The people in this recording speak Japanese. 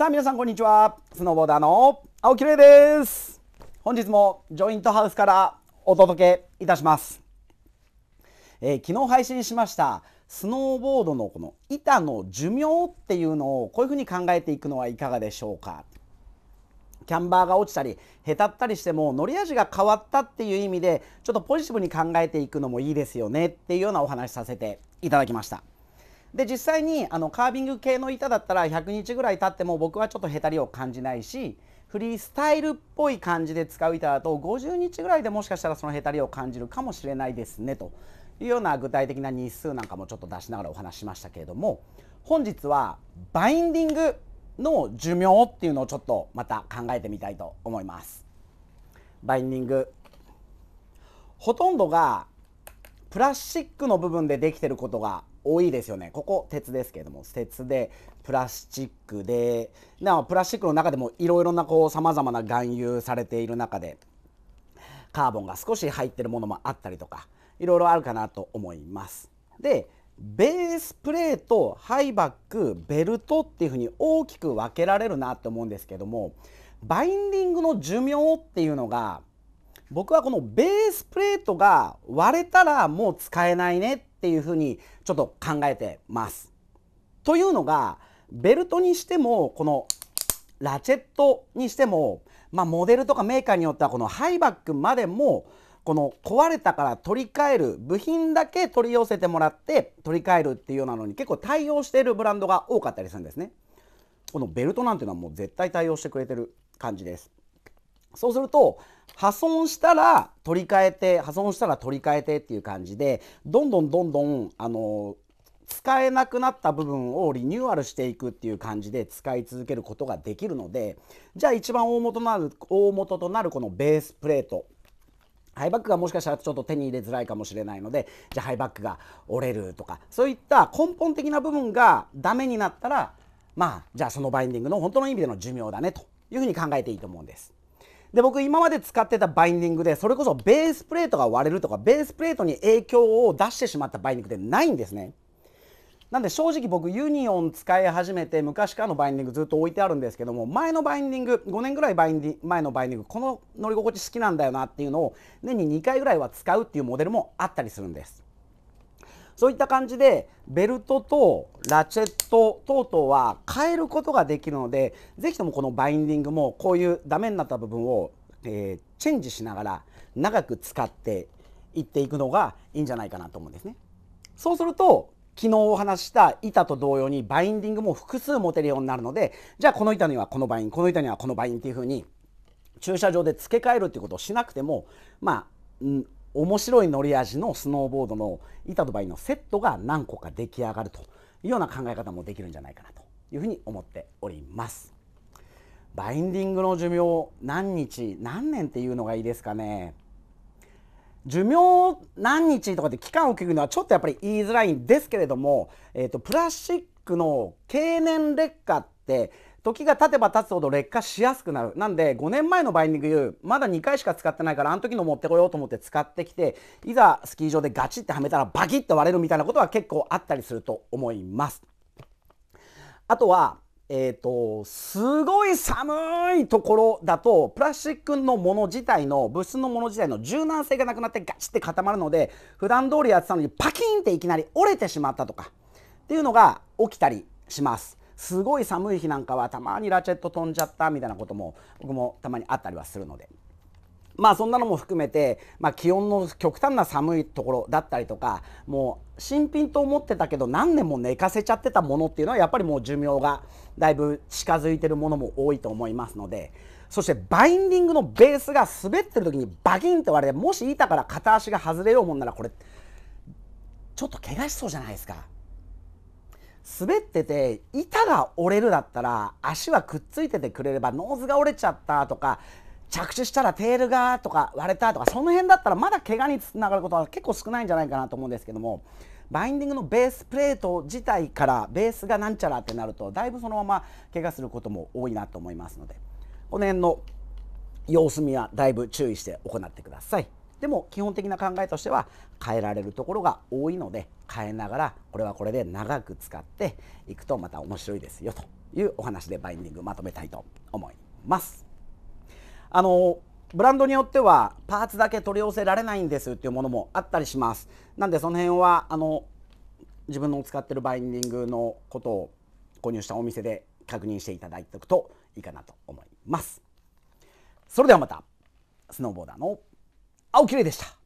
さあ皆さんこんにちは。スノーボーダーの青木玲です。本日もジョイントハウスからお届けいたします、えー、昨日配信しましたスノーボードのこの板の寿命っていうのをこういうふうに考えていくのはいかがでしょうか。キャンバーが落ちたりへたったりしても乗り味が変わったっていう意味でちょっとポジティブに考えていくのもいいですよねっていうようなお話させていただきました。で実際にあのカービング系の板だったら100日ぐらい経っても僕はちょっとへたりを感じないしフリースタイルっぽい感じで使う板だと50日ぐらいでもしかしたらそのへたりを感じるかもしれないですねというような具体的な日数なんかもちょっと出しながらお話しましたけれども本日はバインディングの寿命っていうのをちょっとまた考えてみたいと思います。バインディングほとんどがプラスチックの部分でできてることが多いですよねここ鉄ですけれども鉄でプラスチックでなおプラスチックの中でもいろいろなさまざまな含有されている中でカーボンが少し入ってるものもあったりとかいろいろあるかなと思います。でベースプレートハイバックベルトっていうふうに大きく分けられるなって思うんですけどもバインディングの寿命っていうのが僕はこのベースプレートが割れたらもう使えないねっていうふうにちょっと考えてます。というのがベルトにしてもこのラチェットにしても、まあ、モデルとかメーカーによってはこのハイバックまでもこの壊れたから取り替える部品だけ取り寄せてもらって取り替えるっていうようなのに結構対応しているブランドが多かったりするんですね。このベルトなんていうのはもう絶対対応してくれてる感じです。そうすると破損したら取り替えて破損したら取り替えてっていう感じでどんどんどんどんあの使えなくなった部分をリニューアルしていくっていう感じで使い続けることができるのでじゃあ一番大元となる大元となるこのベースプレートハイバックがもしかしたらちょっと手に入れづらいかもしれないのでじゃあハイバックが折れるとかそういった根本的な部分がダメになったらまあじゃあそのバインディングの本当の意味での寿命だねというふうに考えていいと思うんです。で僕今まで使ってたバインディングでそれこそベースプレートが割れるとかベースプレートに影響を出してしまったバインディングってないんですね。なんで正直僕ユニオン使い始めて昔からのバインディングずっと置いてあるんですけども前のバインディング5年ぐらいバインディ前のバインディングこの乗り心地好きなんだよなっていうのを年に2回ぐらいは使うっていうモデルもあったりするんです。そういった感じでベルトとラチェット等々は変えることができるので是非ともこのバインディングもこういうダメになった部分を、えー、チェンジしながら長く使っていっていくのがいいんじゃないかなと思うんですね。そうすると昨日お話した板と同様にバインディングも複数持てるようになるのでじゃあこの板にはこのバインこの板にはこのバインっていうふうに駐車場で付け替えるっていうことをしなくてもまあ、うん面白い乗り味のスノーボードの板とバイのセットが何個か出来上がるというような考え方もできるんじゃないかなというふうに思っております。バインディングの寿命何日何年っていうのがいいですかね寿命何日とかって期間を聞くのはちょっとやっぱり言いづらいんですけれども、えーと、プラスチックの経年劣化って時が経てば経つほど劣化しやすくなるなんで5年前のバインディング U まだ2回しか使ってないからあの時の持ってこようと思って使ってきていざスキー場でガチってはめたらバキッと割れるみたいなことは結構あったりすると思います。あとはえーと、すごい寒いところだとプラスチックのもの自体の物質のもの自体の柔軟性がなくなってガチって固まるので普段通りやってたのにパキンっていきなり折れてしまったとかっていうのが起きたりします。すごい寒い日なんかはたまにラチェット飛んじゃったみたいなことも僕もたまにあったりはするのでまあそんなのも含めて、まあ、気温の極端な寒いところだったりとかもう新品と思ってたけど何年も寝かせちゃってたものっていうのはやっぱりもう寿命がだいぶ近づいてるものも多いと思いますのでそしてバインディングのベースが滑ってる時にバキンって割れてもし板から片足が外れようもんならこれちょっと怪我しそうじゃないですか。滑ってて板が折れるだったら足はくっついててくれればノーズが折れちゃったとか着地したらテールがとか割れたとかその辺だったらまだ怪我につながることは結構少ないんじゃないかなと思うんですけどもバインディングのベースプレート自体からベースがなんちゃらってなるとだいぶそのまま怪我することも多いなと思いますのでこの辺の様子見はだいぶ注意して行ってください。でも基本的な考えとしては変えられるところが多いので変えながらこれはこれで長く使っていくとまた面白いですよというお話でバインディングまとめたいと思います。あのブランドによってはパーツだけ取り寄せられないんですっていうものもあったりします。なんでその辺はあの自分の使ってるバインディングのことを購入したお店で確認していただいておくといいかなと思います。それではまたスノーボーダーの青木玲でした。